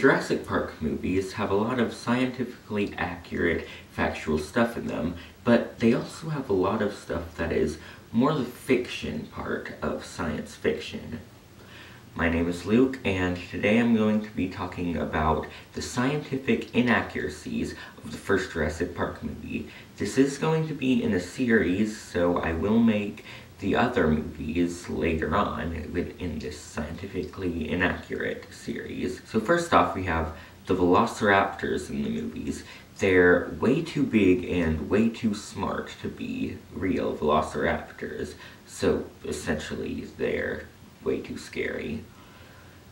Jurassic Park movies have a lot of scientifically accurate, factual stuff in them, but they also have a lot of stuff that is more the fiction part of science fiction. My name is Luke, and today I'm going to be talking about the scientific inaccuracies of the first Jurassic Park movie. This is going to be in a series, so I will make the other movies later on within this scientifically inaccurate series. So first off, we have the velociraptors in the movies. They're way too big and way too smart to be real velociraptors, so essentially they're way too scary.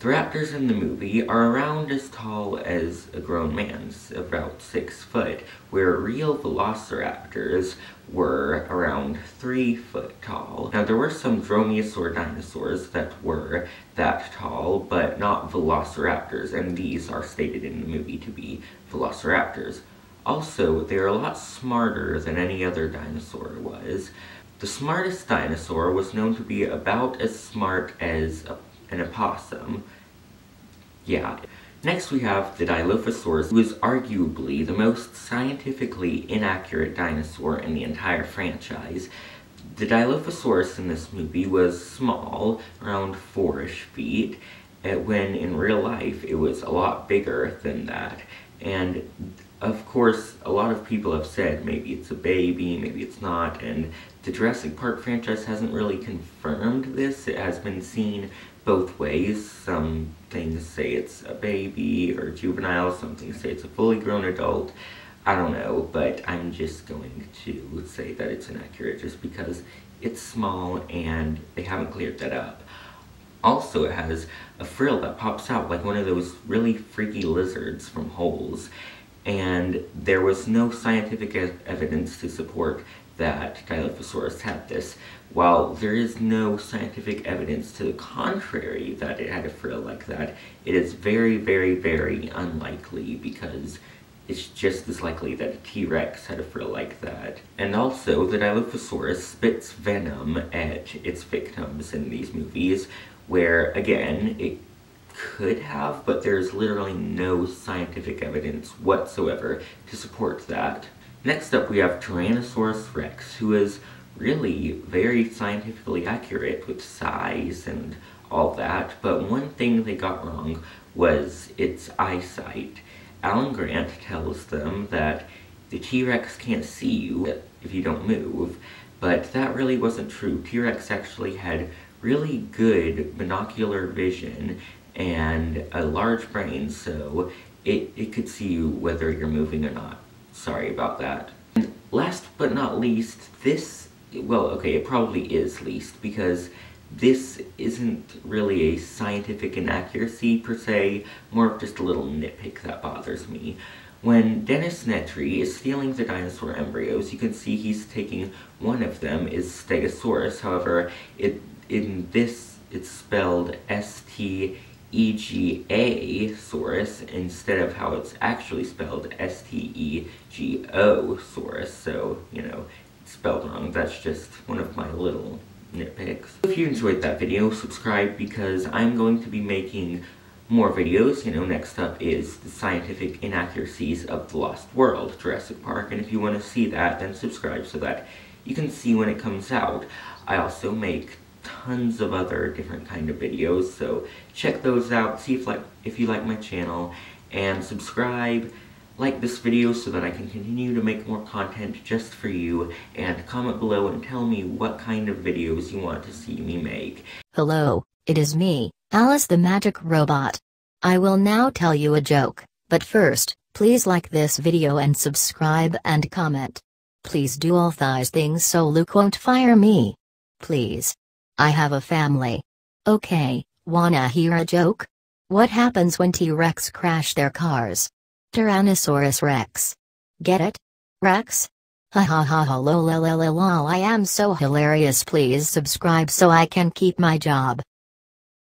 The raptors in the movie are around as tall as a grown man's, about six foot, where real velociraptors were around three foot tall. Now there were some dromaeosaur dinosaurs that were that tall, but not velociraptors, and these are stated in the movie to be velociraptors. Also, they are a lot smarter than any other dinosaur was. The smartest dinosaur was known to be about as smart as a an opossum. Yeah. Next we have the Dilophosaurus, who is arguably the most scientifically inaccurate dinosaur in the entire franchise. The Dilophosaurus in this movie was small, around four-ish feet, eh, when in real life it was a lot bigger than that. And of course, a lot of people have said maybe it's a baby, maybe it's not, and the Jurassic Park franchise hasn't really confirmed this. It has been seen both ways. Some things say it's a baby or juvenile, some things say it's a fully grown adult. I don't know, but I'm just going to say that it's inaccurate just because it's small and they haven't cleared that up. Also, it has a frill that pops out like one of those really freaky lizards from holes, and there was no scientific evidence to support that Dilophosaurus had this, while there is no scientific evidence to the contrary that it had a frill like that, it is very, very, very unlikely because it's just as likely that a T-Rex had a frill like that. And also, the Dilophosaurus spits venom at its victims in these movies, where, again, it could have, but there's literally no scientific evidence whatsoever to support that. Next up we have Tyrannosaurus rex, who is really very scientifically accurate with size and all that, but one thing they got wrong was its eyesight. Alan Grant tells them that the T-Rex can't see you if you don't move, but that really wasn't true. T-Rex actually had really good binocular vision and a large brain, so it, it could see you whether you're moving or not. Sorry about that. And last but not least, this, well, okay, it probably is least, because this isn't really a scientific inaccuracy per se, more of just a little nitpick that bothers me. When Dennis Nedry is stealing the dinosaur embryos, you can see he's taking one of them is Stegosaurus, however, it in this it's spelled S-T E-G-A Saurus instead of how it's actually spelled S-T-E-G-O Saurus. So, you know, spelled wrong. That's just one of my little nitpicks. If you enjoyed that video, subscribe because I'm going to be making more videos. You know, next up is the scientific inaccuracies of the Lost World, Jurassic Park, and if you want to see that, then subscribe so that you can see when it comes out. I also make tons of other different kind of videos, so check those out, see if, like, if you like my channel, and subscribe, like this video so that I can continue to make more content just for you, and comment below and tell me what kind of videos you want to see me make. Hello, it is me, Alice the Magic Robot. I will now tell you a joke, but first, please like this video and subscribe and comment. Please do all these things so Luke won't fire me. Please. I have a family. Okay, wanna hear a joke? What happens when T-Rex crash their cars? Tyrannosaurus Rex. Get it? Rex? Ha ha ha ha lol I am so hilarious please subscribe so I can keep my job.